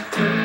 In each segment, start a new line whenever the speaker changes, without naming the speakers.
back to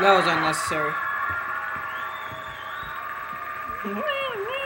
That was unnecessary.